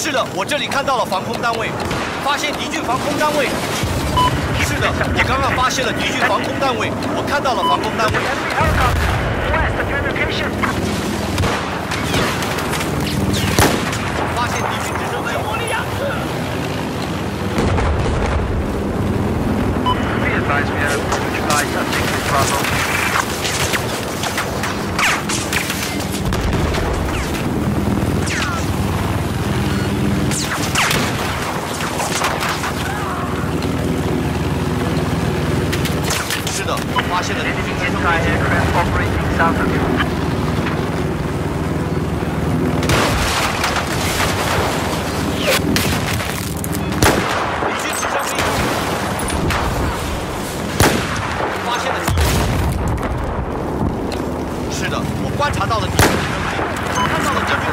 是的，我这里看到了防空单位，发现敌军防空单位。是的，我刚刚发现了敌军防空单位，我看到了防空单位。Enemy helicopter. West of your location. 发现了敌军的一个发现了。敌人是的我观察到了敌人的人看到了将军